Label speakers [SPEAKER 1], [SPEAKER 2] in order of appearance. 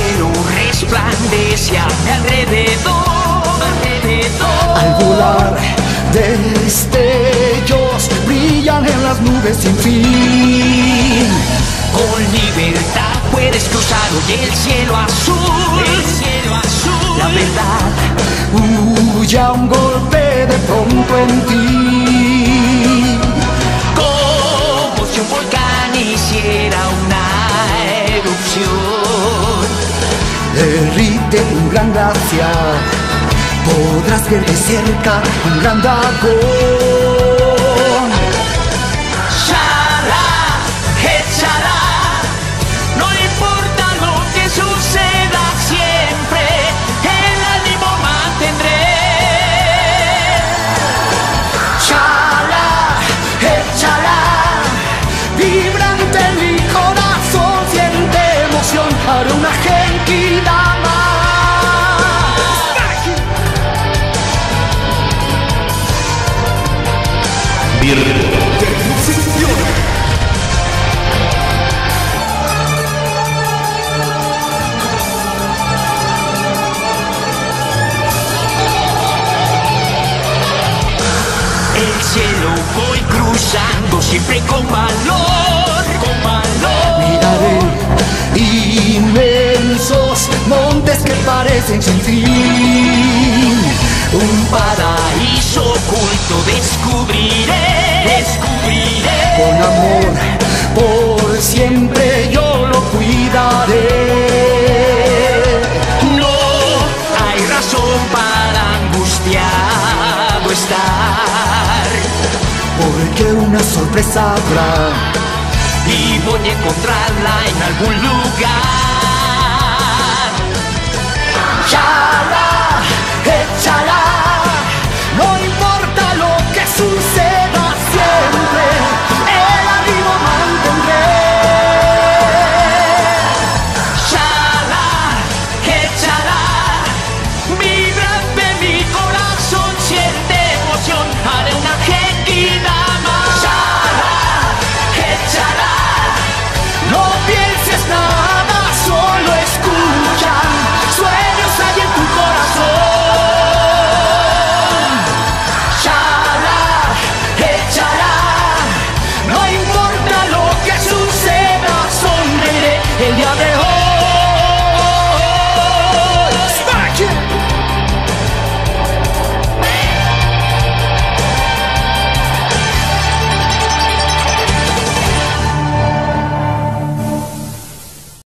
[SPEAKER 1] El cielo resplandece a mi alrededor, alrededor.
[SPEAKER 2] Al volar destellos brillan en las nubes sin fin.
[SPEAKER 1] Con libertad puedes cruzar hoy el cielo azul, el cielo azul.
[SPEAKER 2] La verdad huye a un golpe de pronto en ti. Derrite un gran glaciar, podrás ver de cerca un gran dragón.
[SPEAKER 1] El cielo voy cruzando siempre con valor, con valor.
[SPEAKER 2] Miraré inmensos montes que parecen sin fin.
[SPEAKER 1] Un paraíso oculto descubriré,
[SPEAKER 2] Con amor, por siempre yo lo cuidaré.
[SPEAKER 1] No hay razón para angustiado estar.
[SPEAKER 2] Porque una sorpresa habrá.
[SPEAKER 1] Y voy a encontrarla en algún lugar.
[SPEAKER 2] Ya el día de